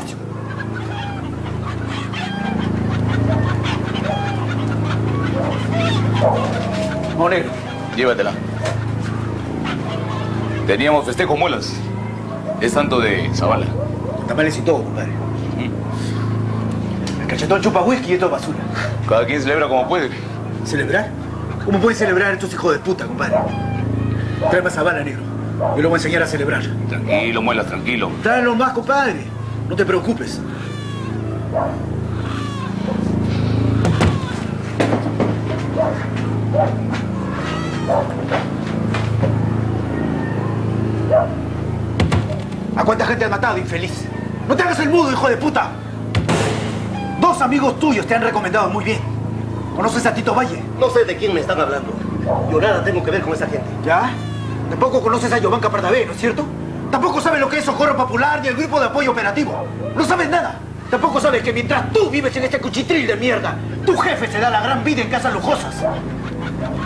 despacio. No, negro. Llévatela. Teníamos festejo muelas. Es santo de Zavala. Tamales y todo, compadre. El cachetón chupa whisky y esto es basura. Cada quien celebra como puede. ¿Celebrar? ¿Cómo pueden celebrar estos hijos de puta, compadre? Trae más sabana, negro. Yo lo voy a enseñar a celebrar. Tranquilo, muelas, tranquilo. Tráelo más, compadre. No te preocupes. ¿A cuánta gente has matado, infeliz? ¡No te hagas el mudo, hijo de puta! Dos amigos tuyos te han recomendado muy bien. ¿Conoces a Tito Valle? No sé de quién me están hablando. Yo nada tengo que ver con esa gente. ¿Ya? Tampoco conoces a Giovanca Pardavé, ¿no es cierto? Tampoco sabes lo que es Socorro Popular ni el Grupo de Apoyo Operativo. No sabes nada. Tampoco sabes que mientras tú vives en este cuchitril de mierda, tu jefe se da la gran vida en casas lujosas.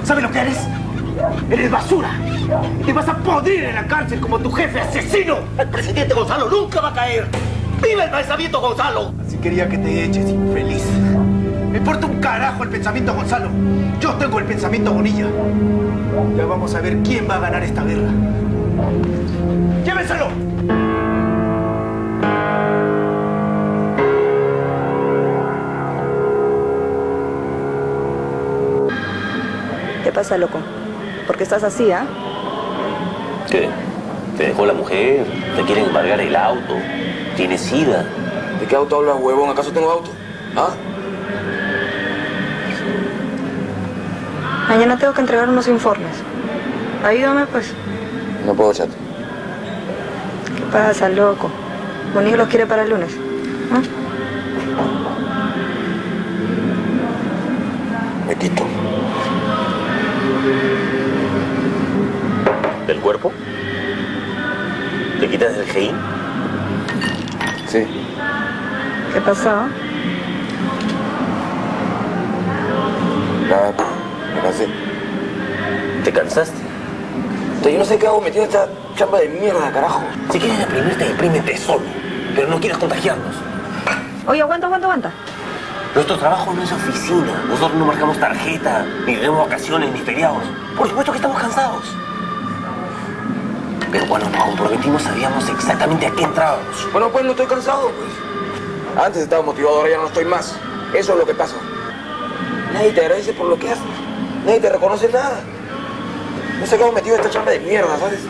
¿Sabes lo que eres? Eres basura. Te vas a podrir en la cárcel como tu jefe asesino. El presidente Gonzalo nunca va a caer. ¡Viva el pensamiento Gonzalo! Así quería que te eches, infeliz. Me importa un carajo el pensamiento Gonzalo. Yo tengo el pensamiento Bonilla. Ya vamos a ver quién va a ganar esta guerra. ¡Llévenselo! ¿Qué pasa, loco? ¿Por qué estás así, ah? ¿Qué? ¿Te dejó la mujer? ¿Te quieren embargar el auto? ¿Tienes sida? ¿De qué auto hablas, huevón? ¿Acaso tengo auto? ¿Ah? Mañana tengo que entregar unos informes. Ayúdame, pues. No puedo, chato. ¿Qué pasa, loco? Bonillo los quiere para el lunes. ¿Ah? Me quito. ¿Del cuerpo? ¿Te quitas del GI? Sí. ¿Qué pasó? Nada, me cansé. ¿Te cansaste? Yo no sé qué hago metido en esta chamba de mierda, carajo. Si quieres deprimirte, deprímete solo. Pero no quieras contagiarnos. Oye, aguanta, aguanta, aguanta. Nuestro trabajo no es oficina. Nosotros no marcamos tarjeta, ni tenemos vacaciones, ni feriados. Por supuesto que estamos cansados. Pero cuando nos comprometimos sabíamos exactamente a qué entrábamos. Bueno, pues no estoy cansado, pues. Antes estaba motivado, ahora ya no estoy más. Eso es lo que pasa. Nadie te agradece por lo que haces. Nadie te reconoce nada. No sé qué hago metido en esta chamba de mierda, ¿sabes?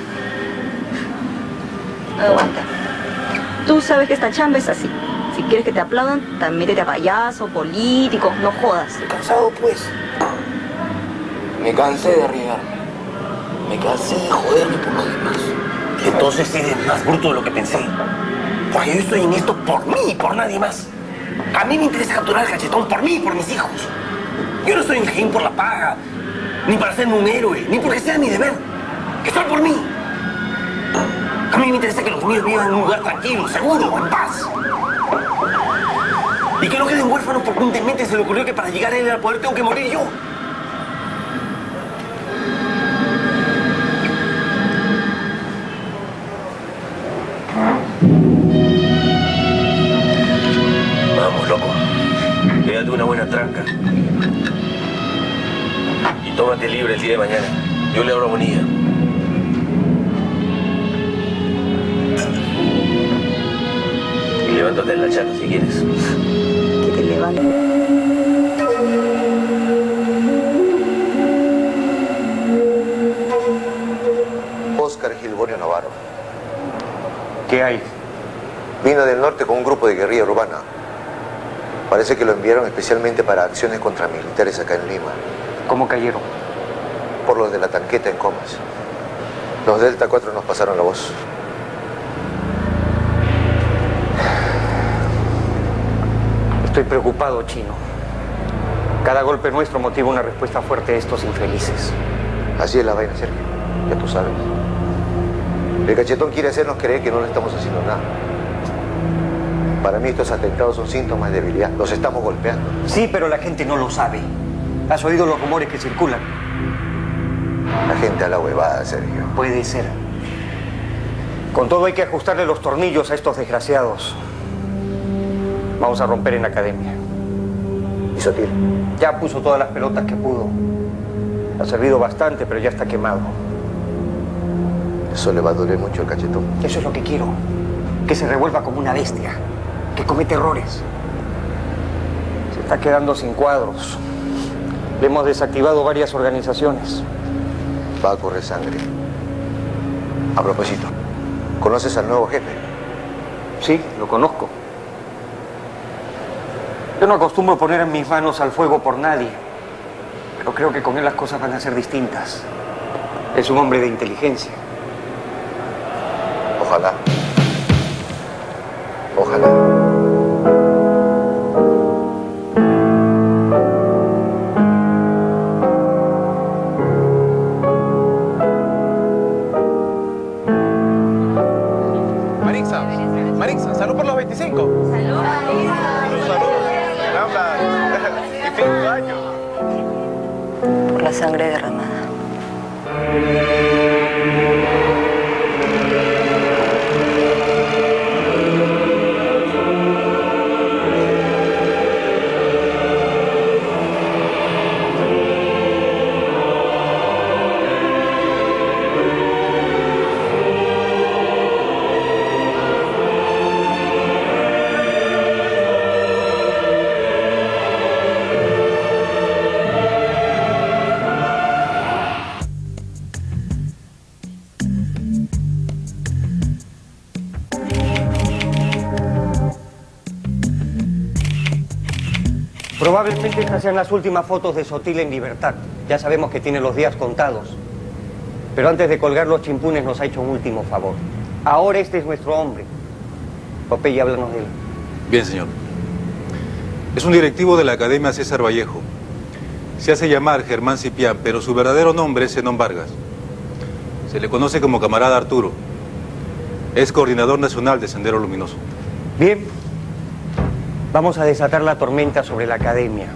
Aguanta. Tú sabes que esta chamba es así. Si quieres que te aplaudan, también métete a payaso, político, no jodas. Estoy cansado, pues. Me cansé de arriesgarme. Me cansé de joderme por los demás. Entonces eres más bruto de lo que pensé. Porque yo estoy en esto por mí y por nadie más. A mí me interesa capturar el cachetón por mí y por mis hijos. Yo no estoy en Jaén por la paga, ni para hacerme un héroe, ni porque sea mi deber. Estoy por mí. A mí me interesa que los míos vivan en un lugar tranquilo, seguro, en paz. Y que no queden huérfanos porque un demente se le ocurrió que para llegar a él al poder tengo que morir yo. Tómate libre el día de mañana. Yo le hablo a Bonilla. Y levántate en la chata si quieres. Que te levante. Oscar Gilbonio Navarro. ¿Qué hay? Vino del norte con un grupo de guerrilla urbana. Parece que lo enviaron especialmente para acciones contra militares acá en Lima. ¿Cómo cayeron? Por los de la tanqueta en Comas. Los Delta 4 nos pasaron la voz. Estoy preocupado, Chino. Cada golpe nuestro motiva una respuesta fuerte a estos infelices. Así es la vaina, Sergio. Ya tú sabes. El cachetón quiere hacernos creer que no le estamos haciendo nada. Para mí estos atentados son síntomas de debilidad. Los estamos golpeando. Sí, pero la gente no lo sabe. ¿Has oído los rumores que circulan? La gente a la huevada, Sergio. Puede ser. Con todo hay que ajustarle los tornillos a estos desgraciados. Vamos a romper en la academia. ¿Y Sotil? Ya puso todas las pelotas que pudo. Ha servido bastante, pero ya está quemado. Eso le va a doler mucho el cachetón. Eso es lo que quiero. Que se revuelva como una bestia. Que comete errores. Se está quedando sin cuadros. Le hemos desactivado varias organizaciones. Va a correr sangre. A propósito, ¿conoces al nuevo jefe? Sí, lo conozco. Yo no acostumbro poner en mis manos al fuego por nadie, pero creo que con él las cosas van a ser distintas. Es un hombre de inteligencia. Ojalá. Ojalá. Marixa, salud por los 25. Salud. Salud. Caramba. Y fin de año. Por la sangre derramada. Probablemente estas sean las últimas fotos de Sotil en libertad. Ya sabemos que tiene los días contados. Pero antes de colgar los chimpunes nos ha hecho un último favor. Ahora este es nuestro hombre. Popeye, háblanos de él. Bien, señor. Es un directivo de la Academia César Vallejo. Se hace llamar Germán Cipián, pero su verdadero nombre es Zenón Vargas. Se le conoce como camarada Arturo. Es coordinador nacional de Sendero Luminoso. Bien. Vamos a desatar la tormenta sobre la academia.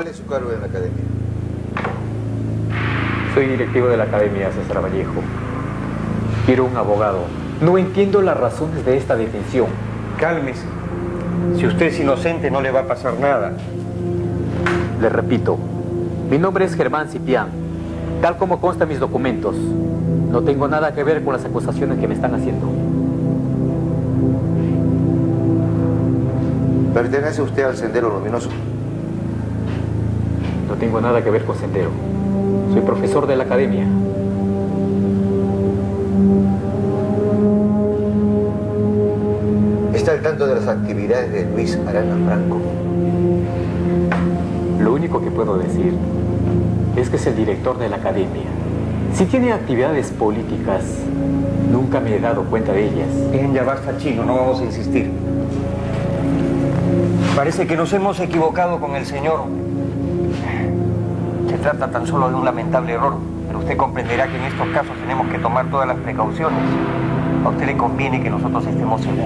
¿Cuál es su cargo en la academia? Soy directivo de la Academia César Vallejo. Quiero un abogado. No entiendo las razones de esta detención. Cálmese. Si usted es inocente no le va a pasar nada. Le repito, mi nombre es Germán Cipián. Tal como consta en mis documentos, no tengo nada que ver con las acusaciones que me están haciendo. ¿Pertenece usted al Sendero Luminoso? No tengo nada que ver con Sendero. Soy profesor de la academia. ¿Está al tanto de las actividades de Luis Arana Franco? Lo único que puedo decir es que es el director de la academia. Si tiene actividades políticas, nunca me he dado cuenta de ellas. Bien, ya basta, chino, no vamos a insistir. Parece que nos hemos equivocado con el señor. Trata tan solo de un lamentable error, pero usted comprenderá que en estos casos tenemos que tomar todas las precauciones. A usted le conviene que nosotros estemos seguros.